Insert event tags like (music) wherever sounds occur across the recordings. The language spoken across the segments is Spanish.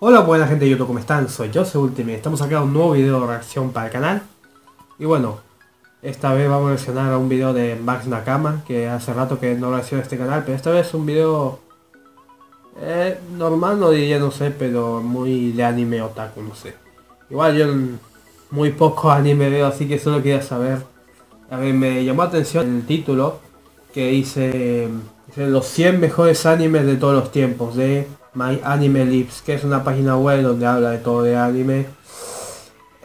Hola buena gente de YouTube, ¿cómo están? Soy yo, Ultimate. Estamos acá un nuevo video de reacción para el canal. Y bueno, esta vez vamos a reaccionar a un video de Max Nakama, que hace rato que no reacciono a este canal, pero esta vez es un video eh, normal, no diría, no sé, pero muy de anime otaku, no sé. Igual yo muy poco anime veo, así que solo quería saber. A ver, me llamó la atención el título que dice, dice los 100 mejores animes de todos los tiempos de My Anime Lips, que es una página web donde habla de todo de anime.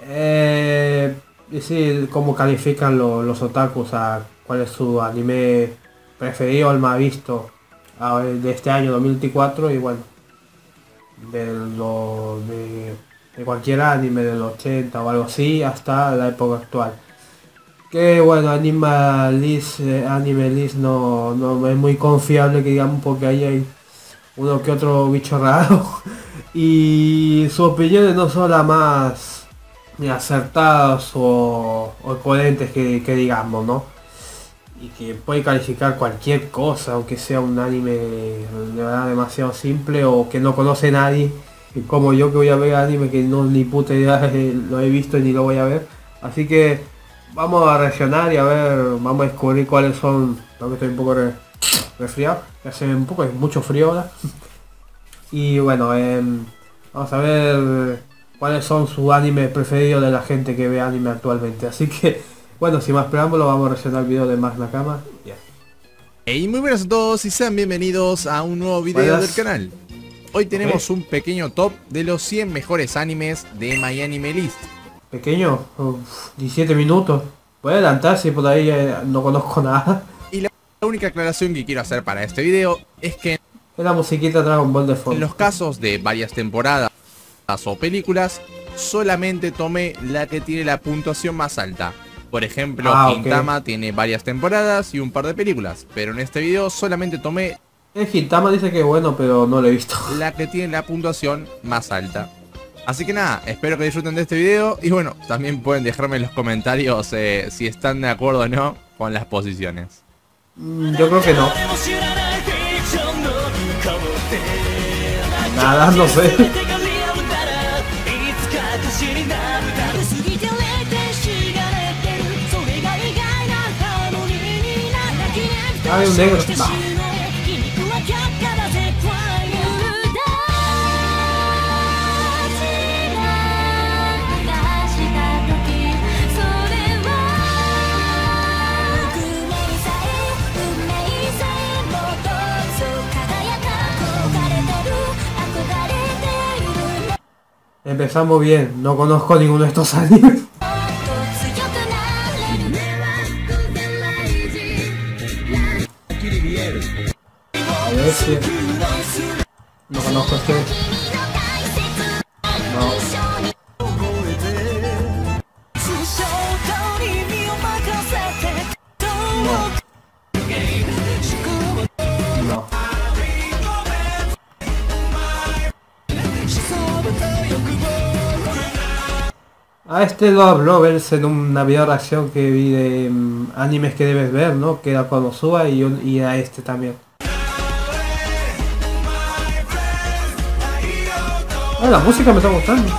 Eh, decir cómo califican los otakus a cuál es su anime preferido, el más visto de este año 2024 y bueno, de, lo, de, cualquier anime del 80 o algo así hasta la época actual. Que bueno, Anime List, eh, Anime List no, no es muy confiable que digamos porque ahí hay uno que otro bicho raro. (laughs) y sus opiniones no son las más acertadas o, coherentes que, digamos, ¿no? Y que puede calificar cualquier cosa, aunque sea un anime de verdad demasiado simple o que no conoce nadie. Como yo que voy a ver anime que no ni puta idea (laughs) lo he visto ni lo voy a ver. Así que vamos a reaccionar y a ver, vamos a descubrir cuáles son. que estoy un poco resfriado, hace un poco, mucho frío ahora. y bueno, em, vamos a ver cuáles son sus animes preferidos de la gente que ve anime actualmente. Así que, bueno, sin más preámbulo, vamos a reaccionar el video de Más Nakama. Yeah. Hey, muy buenas a todos y sean bienvenidos a un nuevo video del canal. Hoy tenemos un pequeño top de los 100 mejores animes de My Anime List. Pequeño, 17 minutos. Voy a adelantar si por ahí eh, no conozco (laughs) nada. La única aclaración que quiero hacer para este video es que la musiquita Dragon Ball de fondo. En los casos de varias temporadas o películas, solamente tomé la que tiene la puntuación más alta. Por ejemplo, ah, tiene varias temporadas y un par de películas, pero en este video solamente tomé... El dice que bueno, pero no lo he visto. (laughs) La que tiene la puntuación más alta. Así que nada, espero que disfruten de este video y bueno, también pueden dejarme en los comentarios eh, si están de acuerdo o no con las posiciones. Mm, yo creo que no. Nada, no sé. Hay un negro. Empezamos bien, no conozco ninguno de estos (laughs) animes. No conozco este... este lo habló verse en una video reacción que vi de mm, animes que debes ver, ¿no? Que era cuando suba y, a este también. Ah, la música me está gustando.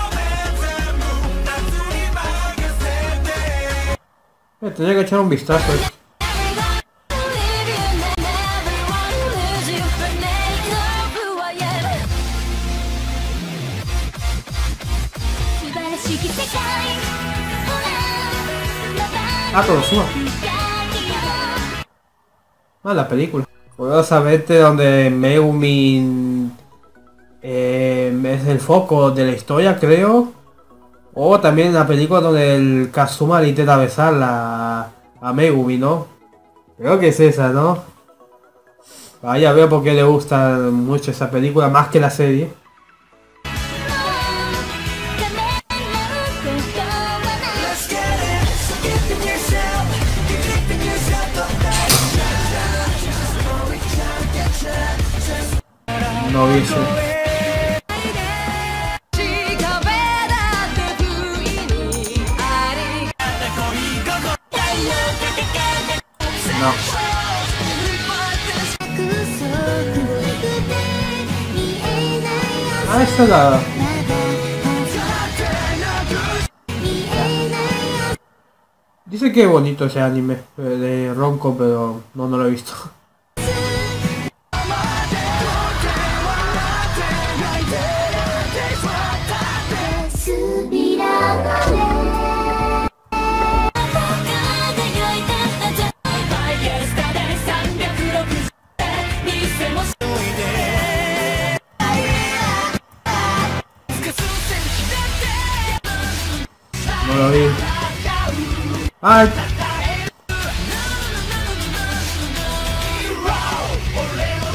Eh, tenía que echar un vistazo. Ah, suba. Ah, la película. Curiosamente donde Megumin eh, es el foco de la historia, creo. O también la película donde el Kazuma le intenta besar la, a Megumi, ¿no? Creo que es esa, ¿no? Vaya, veo por qué le gusta mucho esa película, más que la serie. No hubiese. No. Ah, esta. Dice que bonito ese anime eh, de Ronco, pero no, no lo he visto. (laughs) ¡Ay!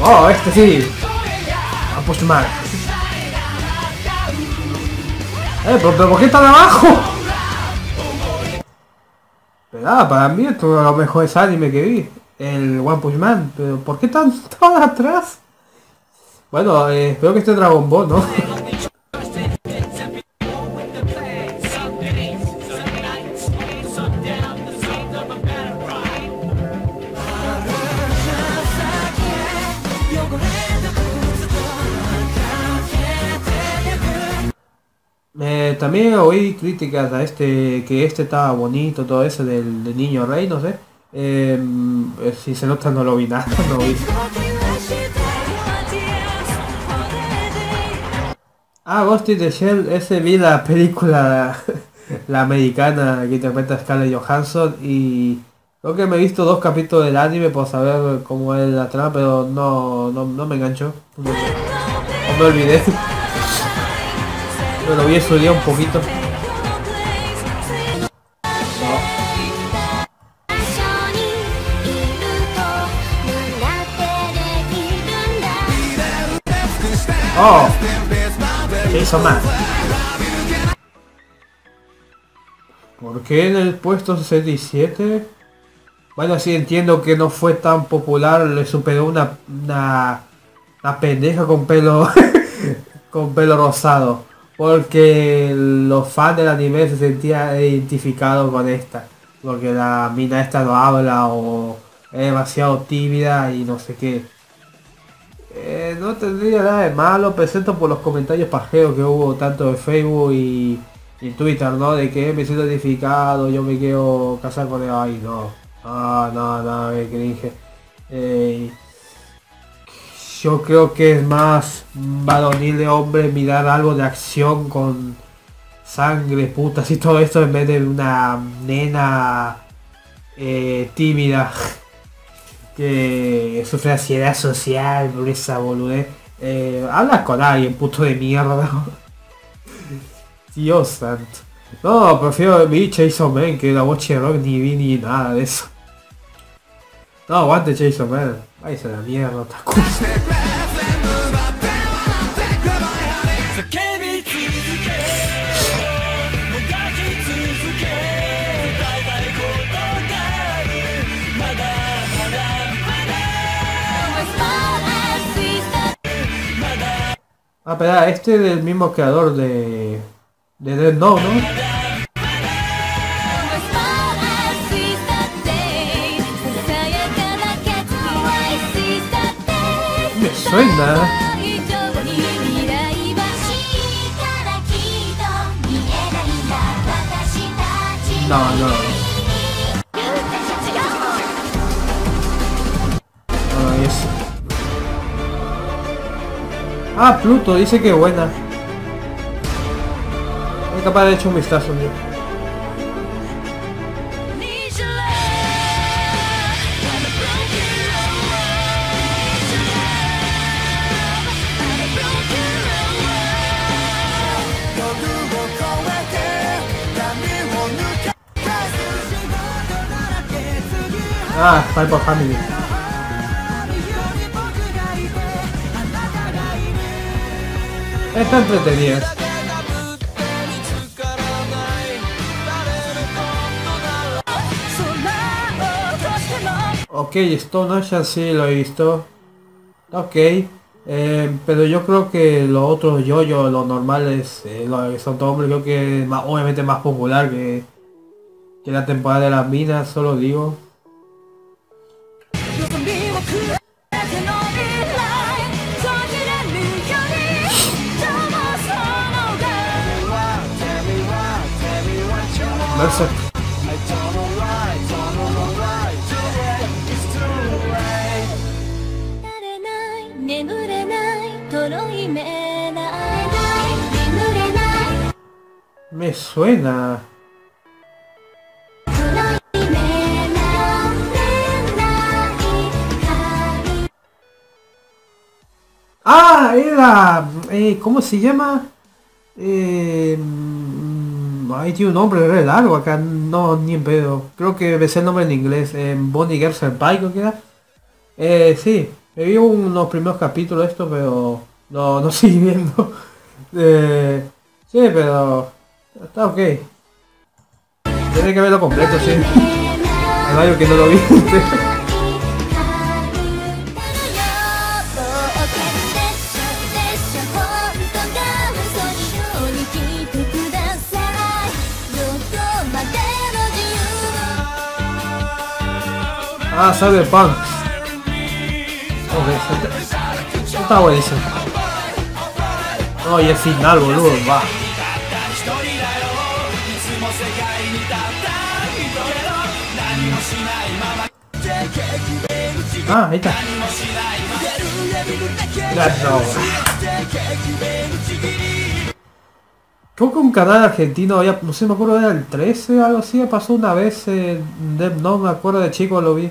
¡Oh, este sí! Ha puesto mal. ¡Eh, pero, ¿por qué están abajo? Pero para mí esto es lo mejor es anime que vi. El One Punch Man. Pero ¿por qué están todos atrás? Bueno, eh, espero que esté Dragon Ball, ¿no? Eh, también oí críticas a este, que este estaba bonito, todo eso del, niño rey, no sé. Eh, si se nota no lo vi nada, (laughs) no vi. Ah, Ghost in the Shell, ese vi la película, (laughs) la americana que interpreta Scarlett Johansson y creo que me he visto dos capítulos del anime por saber cómo es la trama, pero no, no, no me enganchó. No, me olvidé. (laughs) Pero lo vi su día un poquito. Oh, ¿qué hizo más? ¿Por qué en el puesto 67? Bueno, sí entiendo que no fue tan popular, le superó una, una, una pendeja con pelo (laughs) con pelo rosado. Porque los fans del anime se sentían identificados con esta. Porque la mina esta no habla o es demasiado tímida y no sé qué. Eh, no tendría nada de malo, presento por los comentarios pajeos que hubo tanto en Facebook y en Twitter, ¿no? De que me siento identificado, yo me quiero casar con él. Ay, no. Ah, no, no, que cringe. Eh, yo creo que es más varonil de hombre mirar algo de acción con sangre, putas y todo esto en vez de una nena eh, tímida (laughs) que sufre ansiedad social esa boludez. Eh, habla con alguien, puto de mierda. (laughs) Dios santo. No, prefiero vi Jason Man que la voz de rock ni vi ni nada de eso. No, aguante Jason Man. Váyase a la mierda, cosa. Ah, espera, este es del mismo creador de... de Dead Note, ¿no? Suena. No, no. No, es... Ah, Pluto, dice que buena. Soy capaz de echar un vistazo, yo. Ah, Spy for Family. Está entretenida. Ok, Stone Ocean sí lo he visto. Ok. eh, pero yo creo que los otros yo-yo, los normales, eh, los que son todos creo que más, obviamente más popular que, que la temporada de las minas, solo digo. Me suena. Ah, era... Eh, ¿Cómo se llama? Eh, ahí tiene un nombre re largo acá, no, ni en pedo. Creo que ves el nombre en inglés. Eh, Bonnie Girls Pie, creo que era. Eh, sí, me vi unos primeros capítulos de esto, pero no, no (laughs) viendo. Eh, sí, pero está ok. Tiene que verlo completo, sí. Hay varios que no lo vi. Ah, Cyberpunk. Ok, está buenísimo. No, y el final, boludo, va. Ah, ahí está. Creo que un canal argentino, ya, no sé, me acuerdo era el 13 o algo así, pasó una vez, no me acuerdo de chico, lo vi.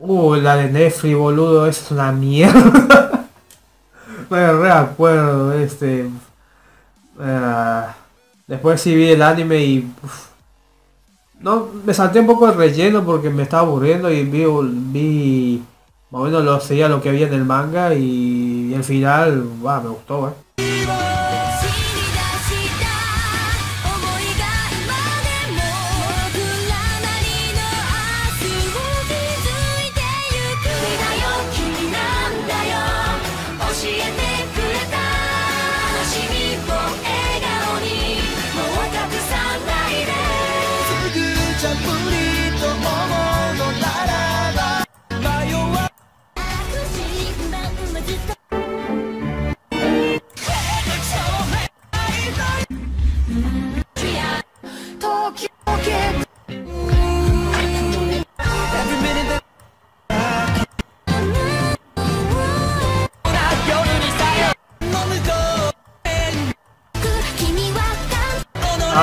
Uh, la de Nefri, boludo, es una mierda. (laughs) me reacuerdo, este... Uh, después sí vi el anime y... no, me salté un poco de relleno porque me estaba aburriendo y vi... vi más o menos lo seguía lo que había en el manga y, y al final, bah, me gustó, eh.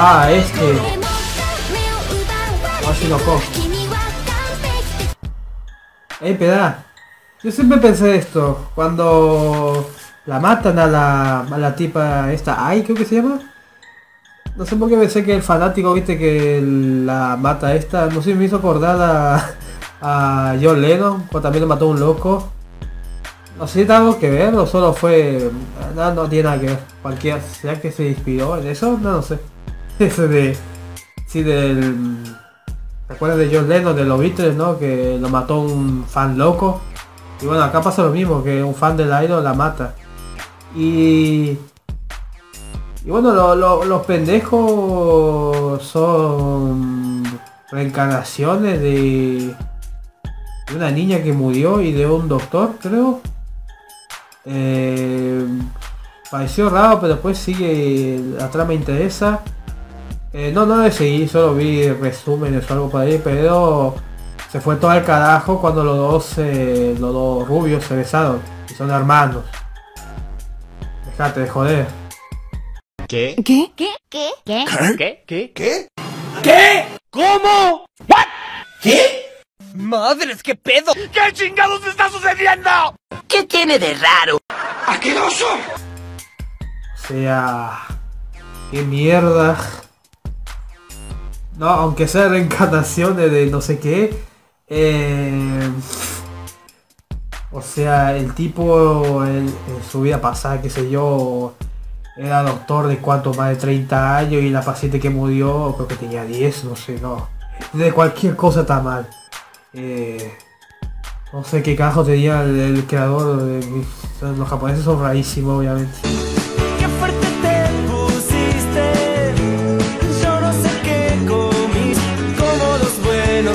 Ah, este. Así loco. Eh, peda. Yo siempre pensé esto. Cuando la matan a la, a la tipa esta, ay, creo que se llama. No sé por qué pensé que el fanático, viste, que la mata esta. No sé, me hizo acordar a, a John Lennon, cuando también le mató un loco. No sé si algo que ver o solo fue... No, no tiene nada que ver. Cualquiera, ¿será que se inspiró en eso? No, no sé. (laughs) Ese de. Sí, del. ¿Te acuerdas de John Lennon de los Beatles, no? Que lo mató un fan loco. Y bueno, acá pasa lo mismo, que un fan del Idol la mata. Y. Y bueno, los pendejos son reencarnaciones de, de una niña que murió y de un doctor, creo. Eh, pareció raro, pero después sigue, la trama interesa. Eh, no, no le seguí, solo vi resúmenes o algo por ahí, pero se fue todo al carajo cuando los dos, los dos rubios se besaron. Y son hermanos. Dejate de joder. ¿Qué? ¿Qué? ¿Qué? ¿Qué? ¿Qué? ¿Qué? ¿Qué? ¿Qué? ¿Qué? ¿Cómo? ¿What? ¿Qué? ¡Madres, qué pedo! ¿Qué chingados está sucediendo? ¿Qué tiene de raro? ¡Aqueroso! O sea... ¡Qué mierda! No, aunque sea reencarnaciones de no sé qué. Eh, o sea, el tipo en, su vida pasada, qué sé yo, era doctor de cuánto, más de 30 años y la paciente que murió creo que tenía 10, no sé, no. De cualquier cosa está mal. Eh, no sé qué cajo tenía el, creador. De, los japoneses son rarísimos, obviamente.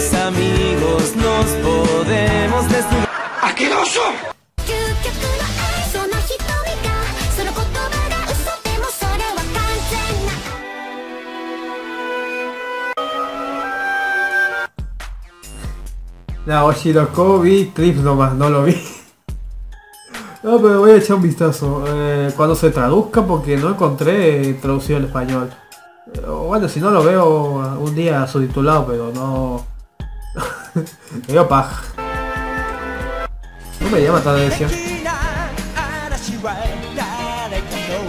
los amigos nos podemos desnudar. ¡Aqueroso! Naoshiroko vi clips nomás, no lo vi. No, pero voy a echar un vistazo eh, cuando se traduzca porque no encontré traducido al español. Bueno, si no lo veo un día subtitulado, pero no me veo paja. No me llama tan atención.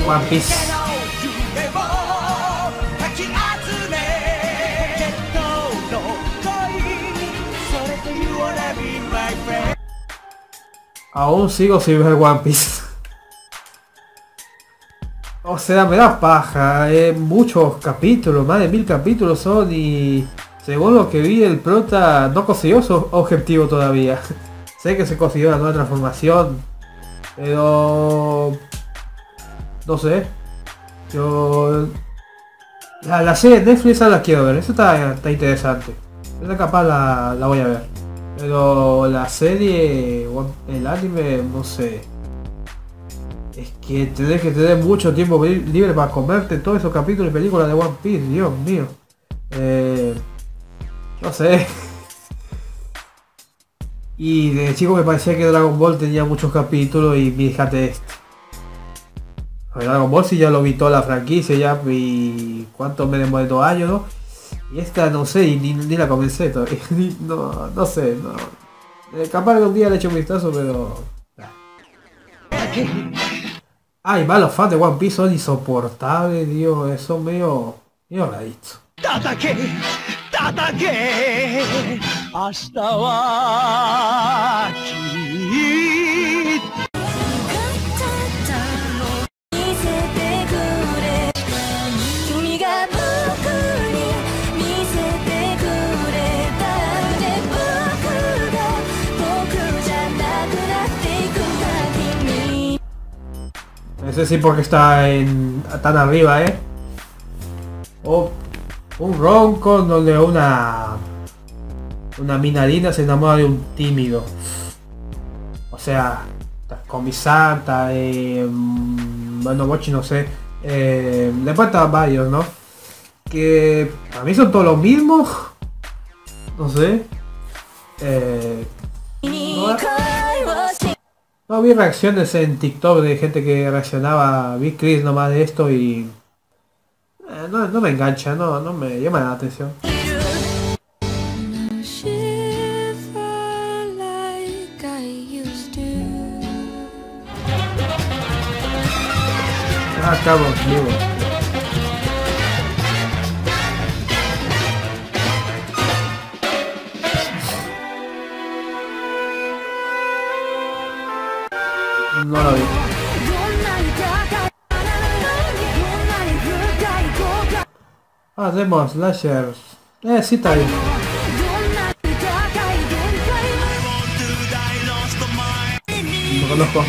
One Piece. Aún sigo sin ver One Piece. (laughs) O sea, me da paja. Eh, muchos capítulos, más de mil capítulos son y... Según lo que vi, el prota no consiguió su objetivo todavía. (laughs) sé que se consiguió la nueva transformación. Pero... No sé. Yo... La, serie de Netflix la quiero ver. Eso está, está interesante. Esa capaz la, la voy a ver. Pero la serie, el anime, no sé. Es que tenés que tener mucho tiempo libre para comerte todos esos capítulos y películas de One Piece, Dios mío. Eh, no sé. Y de chico me parecía que Dragon Ball tenía muchos capítulos y fíjate este. Dragon Ball si ya lo vi toda la franquicia ya y cuánto me demoré dos años, ¿no? Y esta no sé, y ni, la comencé todavía. (laughs) no, no sé, no. Eh, capaz que un día le echo un vistazo, pero. Ay, va, los fans de One Piece son insoportables, Dios, son medio raritos. Hasta Ese sí porque está en, tan arriba, ¿eh? O un ronco donde una una minarina se enamora de un tímido. O sea, con mi santa, eh, bueno, Mochi no sé. Eh, después están varios, ¿no? Que a mí son todos los mismos. No sé. Eh, no vi reacciones en TikTok de gente que reaccionaba, vi Chris nomás de esto y eh, no, no, me engancha, no, no me llama la atención. Ah, vivo. No lo vi. Ah, hacemos slashers. Eh, sí está bien. No conozco.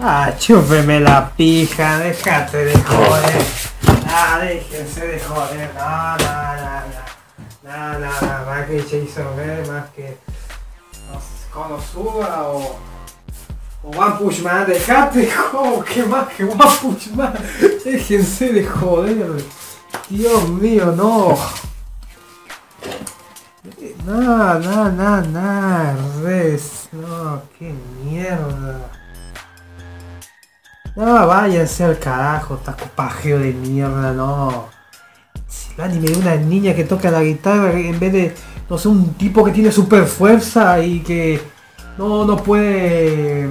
Ah, chúpeme la pija, déjate de joder. Ah, déjense de joder. No, no, no, no. No, no, más que Jason ver, más que Konosuba o, o One Push Man, dejate, (laughs) como que más que One Push Man. Déjense de joder. Dios mío, no. No, no, no, no, res, no, qué mierda. No, váyanse al carajo, taco pajeo de mierda, no. El anime de una niña que toca la guitarra en vez de, no sé, un tipo que tiene super fuerza y que no, no puede,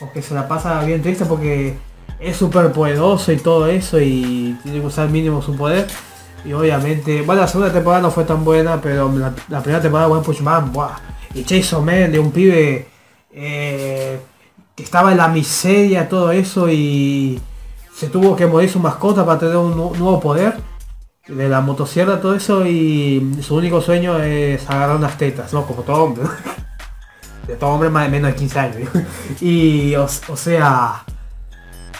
o que se la pasa bien triste porque es súper poderoso y todo eso y tiene que usar mínimo su poder. Y obviamente, bueno, la segunda temporada no fue tan buena, pero la, primera temporada One Punch Man, buah. Y Chase Man de un pibe eh, que estaba en la miseria, todo eso, y se tuvo que morir su mascota para tener un, nuevo poder de la motosierra, todo eso, y su único sueño es agarrar unas tetas, ¿no? Como todo hombre. De (laughs) todo hombre más de menos de 15 años. (laughs) y, o, sea...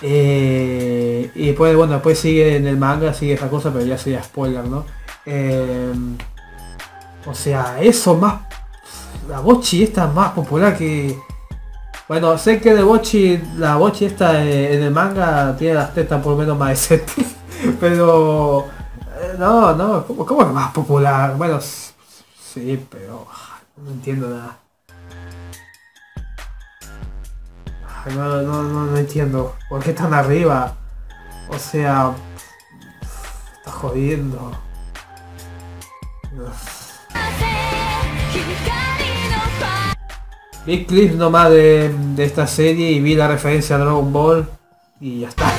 Eh, y después, bueno, después sigue en el manga, sigue esa cosa, pero ya sería spoiler, ¿no? Eh, o sea, eso más... La Bochi esta más popular que Bueno, sé que de Bochi, la Bochi esta en el manga tiene las tetas por lo menos más decentes. (laughs) Pero... No, no, ¿cómo, es más popular? Bueno, sí, pero... No entiendo nada. No, no, no, no entiendo. ¿Por qué están arriba? O sea... Está jodiendo. Vi clips nomás de, de esta serie y vi la referencia a Dragon Ball y ya está.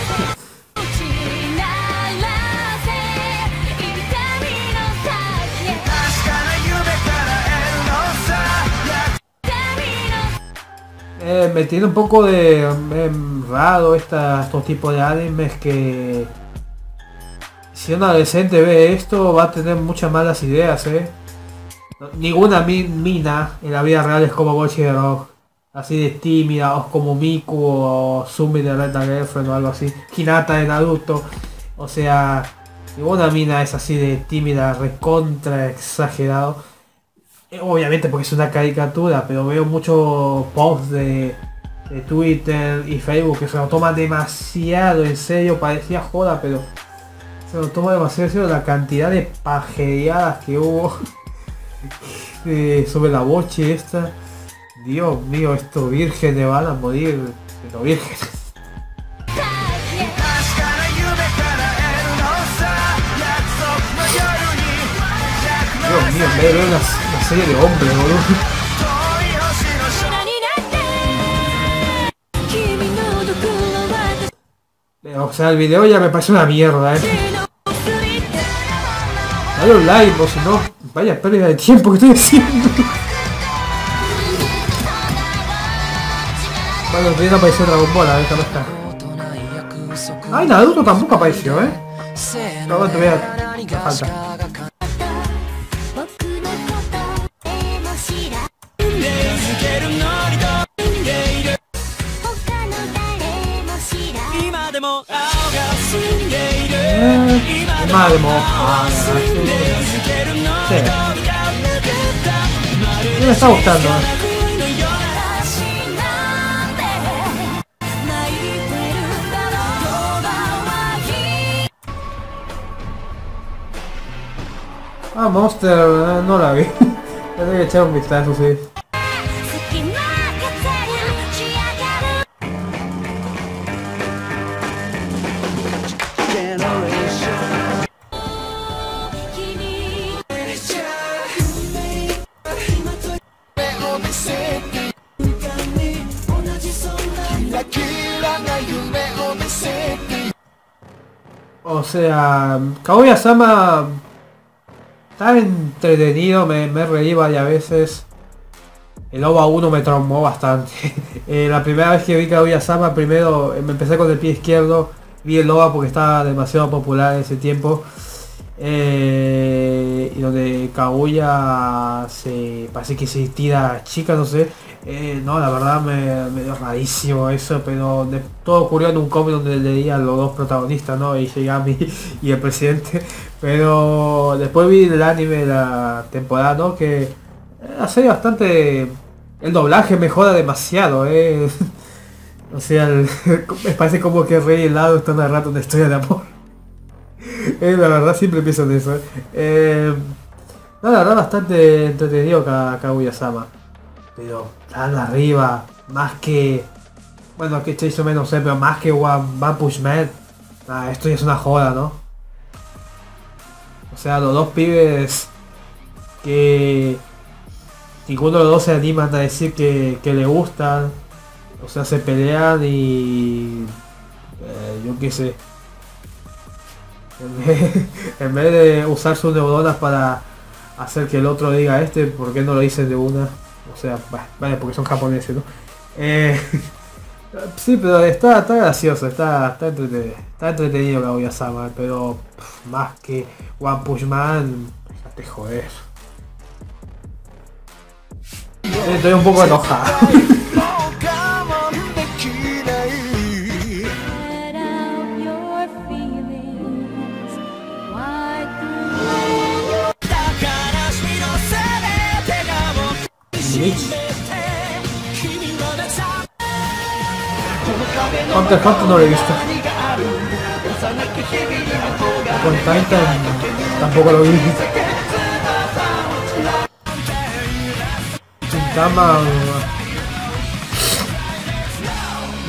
Eh, me tiene un poco de em, raro estos tipos de animes que si un adolescente ve esto va a tener muchas malas ideas, eh. Ninguna mina en la vida real es como Bochi de Rock. Así de tímida, o como Miku o Sumi de Red Girlfriend o algo así. Hinata de Naruto. O sea, ninguna mina es así de tímida, recontra, exagerado. Eh, obviamente porque es una caricatura, pero veo muchos posts de, Twitter y Facebook que se lo toman demasiado en serio. Parecía joda, pero se lo toma demasiado en serio la cantidad de pajeadas que hubo. (laughs) Sobre la boche esta. Dios mío, estos vírgenes van a morir. Pero vírgenes. Dios mío, me veo serie de hombres, boludo. O sea, el video ya me parece una mierda, eh. Dale un like, o si no, vaya pérdida de tiempo que estoy haciendo. Bueno, también apareció Dragon Ball, a ver no está. Ay, Naruto tampoco apareció, eh. No, るのに飛んでいる。他の誰も知らない今でも青が澄んでいる。今でも青が澄んでいるそう。ね今さ起き。(laughs) たんだあ、Monster, no la vi. Tendré que echar un vistazo, sí. Sea, Kaguya-sama está entretenido, me, me reí varias veces. El OVA 1 me traumó bastante. (laughs) Eh, la primera vez que vi Kaguya-sama, primero me empecé con el pie izquierdo, vi el OVA porque estaba demasiado popular en ese tiempo. Eh, y donde Kaguya se parece que se tira chica, no sé. Eh, no, la verdad me, dio rarísimo eso, pero todo ocurrió en un cómic donde leía los dos protagonistas, ¿no? Y (laughs) y el presidente. Pero después vi el anime de la temporada, ¿no? Que hace bastante... El doblaje mejora demasiado, ¿eh? (laughs) o sea, (laughs) me parece como que Rey helado está narrando una historia de amor. eh, la verdad siempre pienso en eso. Eh, no, la verdad bastante entretenido Kaguya-sama. Pero tan arriba, más que... Bueno, que Chase menos no sé, pero más que One, One Push Man. esto ya es una joda, ¿no? O sea, los dos pibes que ninguno de los dos se animan a decir que, le gustan. O sea, se pelean y... Eh, yo qué sé. (laughs) En vez, de usar sus neuronas para hacer que el otro diga este, ¿por qué no lo dicen de una? O sea, vale, porque son japoneses, ¿no? Eh, (laughs) sí, pero está, está gracioso, está, está entretenido, está entretenido Kaguya-sama, pero más que One Punch Man, te joder. Estoy un poco enojado. (laughs) Hunter Hunter no lo he visto. Con Titan tampoco lo vi. Chintama...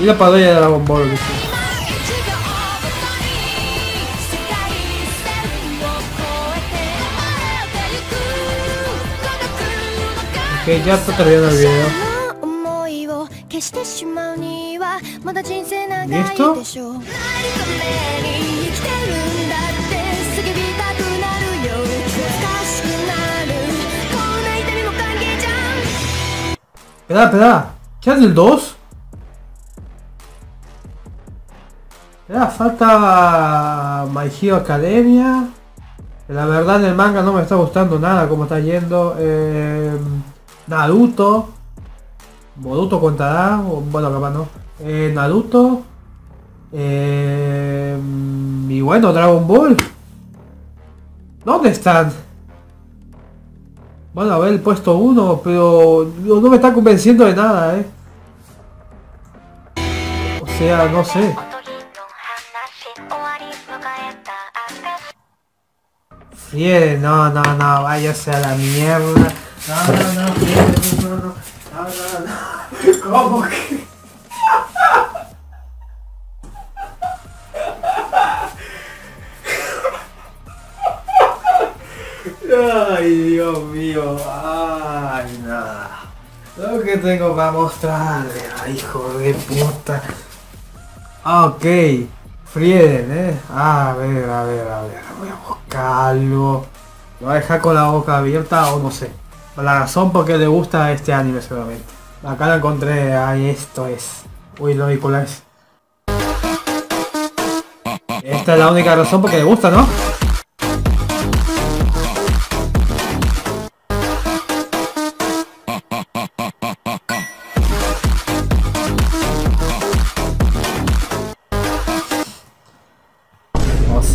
Y la parodia de Dragon Ball. Ok, ya está terminando el video. ¿Listo? Espera, espera. ¿Qué hace el 2? Espera, falta My Hero Academia. La verdad en el manga no me está gustando nada como está yendo. Eh, Naruto. Boruto contará. Bueno, capaz no. Eh, Naruto. Eh, y bueno, Dragon Ball. ¿Dónde están? Bueno, a ver el puesto 1, pero no me está convenciendo de nada, ¿eh? O sea, no sé. Fiel, no, no, no, váyase a la mierda. No, no, no, no, no, no, no. ¿Cómo que? Ay, Dios mío. Ay, nada. Lo que tengo para mostrarle. Hijo de puta. Ok. Frieden, eh. A ver, a ver, a ver. Voy a buscarlo. Lo voy a dejar con la boca abierta o no sé. La razón por qué le gusta este anime seguramente. Acá lo encontré. Ay, esto es. Uy, lo es. Esta es la única razón por qué le gusta, ¿no?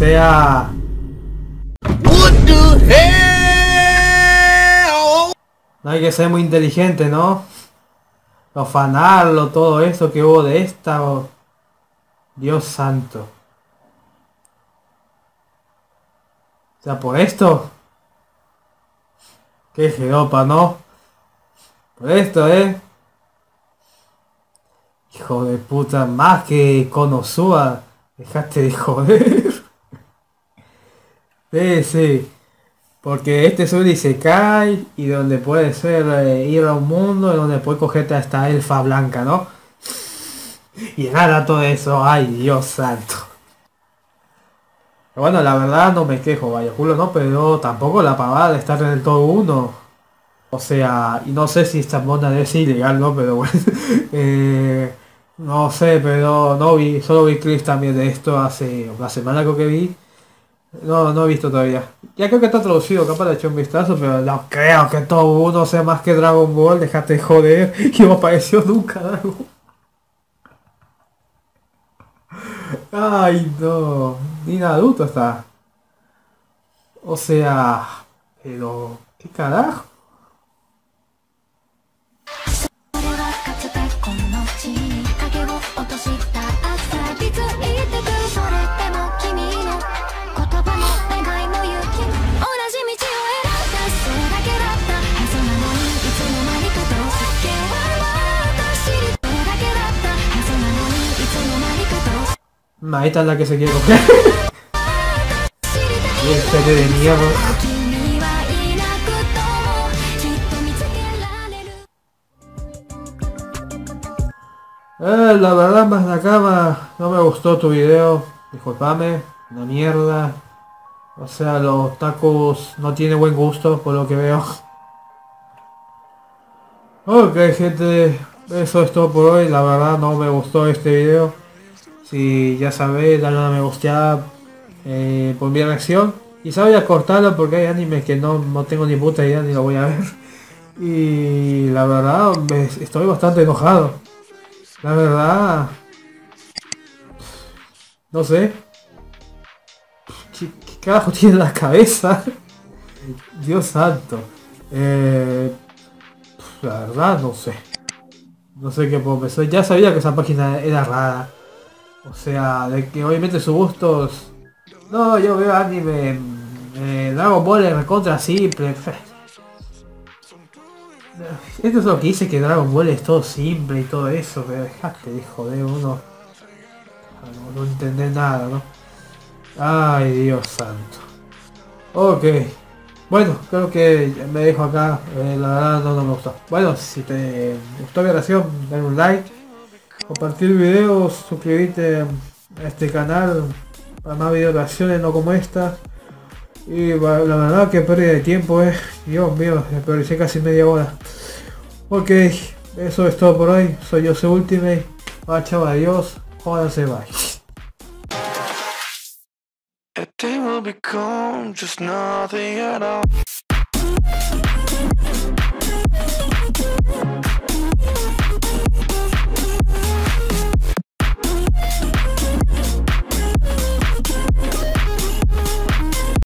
sea... No hay que ser muy inteligente, ¿no? Ofanarlo, todo eso que hubo de esta... Dios santo. O sea, por esto... Qué jeropa, ¿no? Por esto, ¿eh? Hijo de puta, más que Konosuba. Dejaste de joder. (laughs) Sí, sí. Porque este es un Isekai y donde puede ser eh, ir a un mundo donde puede cogerte a esta elfa blanca, ¿no? Y nada todo eso, ay Dios santo. bueno, la verdad no me quejo, vaya culo no, pero tampoco la pavada de estar en el todo uno. O sea, y no sé si esta monda es ilegal, ¿no? Pero bueno. (laughs) Eh, no sé, pero no vi, solo vi clips también de esto hace una semana que vi. No, no he visto todavía. Ya creo que está traducido, capaz le eché un vistazo, pero no creo que todo uno sea más que Dragon Ball, déjate joder, (laughs) y no apareció nunca Dragon Ay, no, ni Naruto está. O sea, pero, ¿qué carajo? Ahí es la que se quiere coger. (laughs) Eh, la verdad más la cama, no me gustó tu video, disculpame, una mierda. O sea, los tacos no tienen buen gusto por lo que veo. (laughs) Ok gente, eso es todo por hoy, la verdad no me gustó este video. Si ya sabéis, dale una me gusta eh, por mi reacción. Quizá voy a cortarlo porque hay animes que no, no tengo ni puta idea ni lo voy a ver. (laughs) Y la verdad, estoy bastante enojado. La verdad... No sé. ¿Qué, carajo (laughs) tiene la cabeza? (laughs) Dios santo. Eh, la verdad, no sé. No sé qué puedo pensar. Ya sabía que esa página era rara. O sea, de que obviamente sus gustos... No, yo veo anime... Eh, Dragon Ball es recontra simple. Esto es lo que dice que Dragon Ball es todo simple y todo eso, pero dejaste de joder uno. No, no nada, ¿no? Ay, Dios santo. Ok. Bueno, creo que me dejo acá. Eh, la verdad no, me gustó. Bueno, si te gustó mi oración, dale un like. Compartir el video, suscribirte a este canal para más video reacciones no como esta. Y la verdad que pérdida de tiempo. Eh. Dios mío, me casi media hora. Ok, eso es todo por hoy. Soy Jose Ultimate. Va, chao, adiós. Jódanse, bye.